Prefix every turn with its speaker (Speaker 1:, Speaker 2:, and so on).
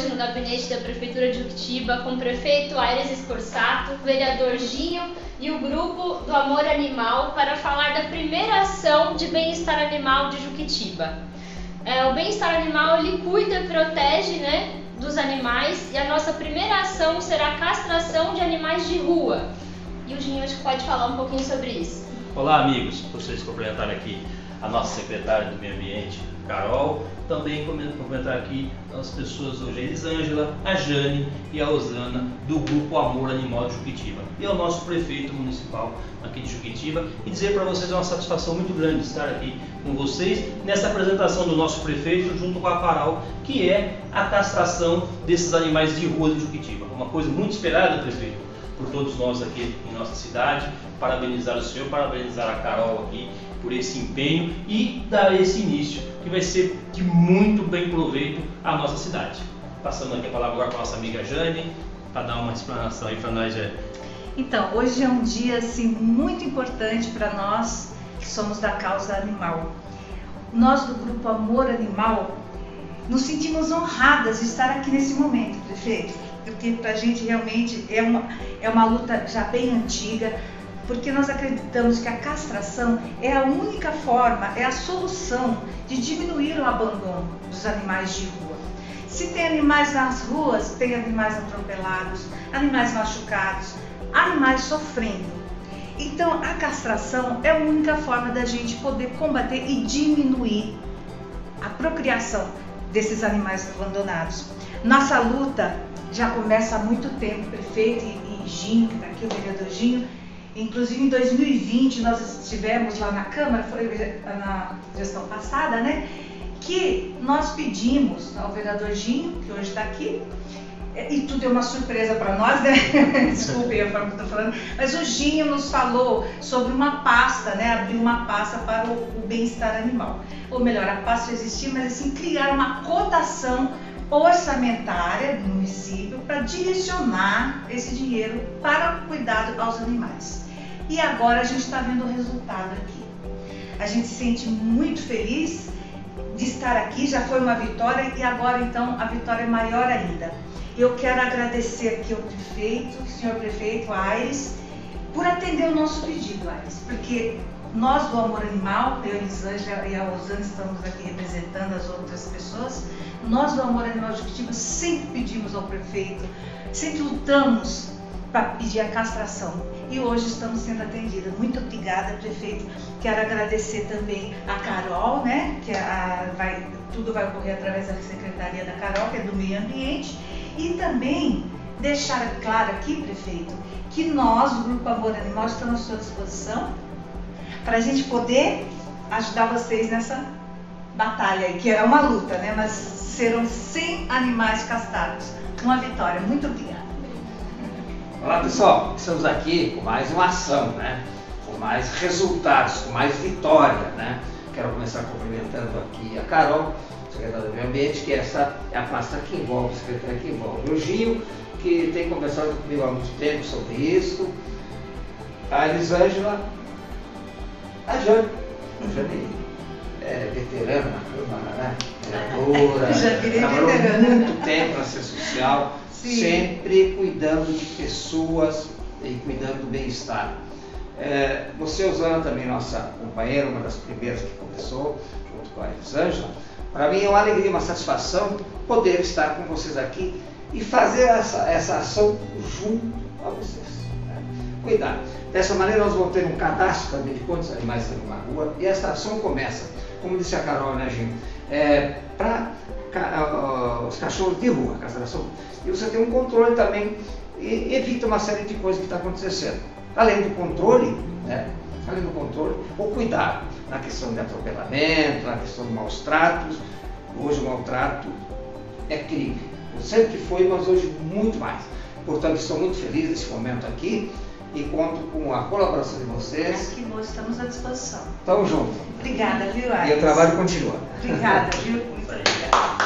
Speaker 1: hoje no gabinete da Prefeitura de Juquitiba com o prefeito Aires Escorsato, vereador Ginho e o grupo do Amor Animal para falar da primeira ação de bem-estar animal de Juquitiba. É, o bem-estar animal ele cuida e protege né, dos animais e a nossa primeira ação será a castração de animais de rua. E o Ginho acho que pode falar um pouquinho sobre isso.
Speaker 2: Olá amigos, vocês cumprimentar aqui a nossa secretária do Meio Ambiente, Carol, também cumprimentar aqui as pessoas hoje, a Elisângela, a Jane e a Osana, do Grupo Amor Animal de Juquitiba, e ao nosso prefeito municipal aqui de Juquitiba, e dizer para vocês é uma satisfação muito grande estar aqui com vocês nessa apresentação do nosso prefeito junto com a Carol, que é a castração desses animais de rua de Juquitiba. Uma coisa muito esperada, prefeito, por todos nós aqui em nossa cidade. Parabenizar o senhor, parabenizar a Carol aqui por esse empenho e dar esse início que vai ser de muito bem proveito à nossa cidade. Passando aqui a palavra agora para a nossa amiga Jane, para dar uma explanação aí para nós, Jane.
Speaker 3: Então, hoje é um dia assim muito importante para nós que somos da causa animal. Nós do grupo Amor Animal nos sentimos honradas de estar aqui nesse momento, prefeito, porque para a gente realmente é uma, é uma luta já bem antiga porque nós acreditamos que a castração é a única forma, é a solução de diminuir o abandono dos animais de rua. Se tem animais nas ruas, tem animais atropelados, animais machucados, animais sofrendo. Então, a castração é a única forma da gente poder combater e diminuir a procriação desses animais abandonados. Nossa luta já começa há muito tempo, prefeito e Ginho, que está aqui, o vereador Ginho, Inclusive em 2020 nós estivemos lá na Câmara, foi na gestão passada, né? Que nós pedimos ao vereador Ginho, que hoje está aqui, e tudo é uma surpresa para nós, né? Desculpe a forma que estou falando, mas o Ginho nos falou sobre uma pasta, né? Abrir uma pasta para o, o bem-estar animal. Ou melhor, a pasta existia, mas assim, criar uma cotação orçamentária do município para direcionar esse dinheiro para o cuidado aos animais. E agora a gente está vendo o resultado aqui. A gente se sente muito feliz de estar aqui, já foi uma vitória e agora então a vitória é maior ainda. Eu quero agradecer aqui ao prefeito, senhor prefeito Aires, por atender o nosso pedido, Aires, porque nós do Amor Animal, eu, e a Rosana estamos aqui representando as outras pessoas, nós do Amor Animal de Curitiba sempre pedimos ao prefeito, sempre lutamos para pedir a castração e hoje estamos sendo atendidas. Muito obrigada, prefeito. Quero agradecer também a Carol, né, que a, vai, tudo vai ocorrer através da Secretaria da Carol, que é do Meio Ambiente, e também deixar claro aqui, prefeito, que nós, o Grupo Amor Animal, estamos à sua disposição para a gente poder ajudar vocês nessa batalha que é uma luta, né? Mas serão 100 animais castrados. Uma vitória. Muito obrigada.
Speaker 4: Olá pessoal, estamos aqui com mais uma ação, né? Com mais resultados, com mais vitória, né? Quero começar cumprimentando aqui a Carol, secretária do Meio Ambiente, que essa é a pasta que envolve, a secretária que envolve o Gil, que tem conversado comigo há muito tempo sobre isso. A Elisângela, a Jane, a Jane é veterana na Câmara, né? Vereadora, trabalhou muito tempo na ciência social, Sim. sempre cuidando de pessoas e cuidando do bem-estar. É, você, Osana, também nossa companheira, uma das primeiras que começou, junto com a Elisângela, para mim é uma alegria, uma satisfação poder estar com vocês aqui e fazer essa, essa ação junto a vocês. Né? Cuidar. Dessa maneira nós vamos ter um cadastro também de quantos animais estão na rua e essa ação começa, como disse a Carol, né, gente, é, para os cachorros de rua, castração. E você tem um controle também e evita uma série de coisas que está acontecendo. Além do controle, né, além do controle, o cuidado na questão de atropelamento, na questão de maus tratos. Hoje o maltrato é crime. Sempre foi, mas hoje muito mais. Portanto, estou muito feliz nesse momento aqui e conto com a colaboração de vocês.
Speaker 3: Aqui nós estamos à disposição.
Speaker 4: Tamo junto.
Speaker 3: Obrigada, viu, Alex?
Speaker 4: E o trabalho continua.
Speaker 3: Obrigada, viu? Muito obrigada.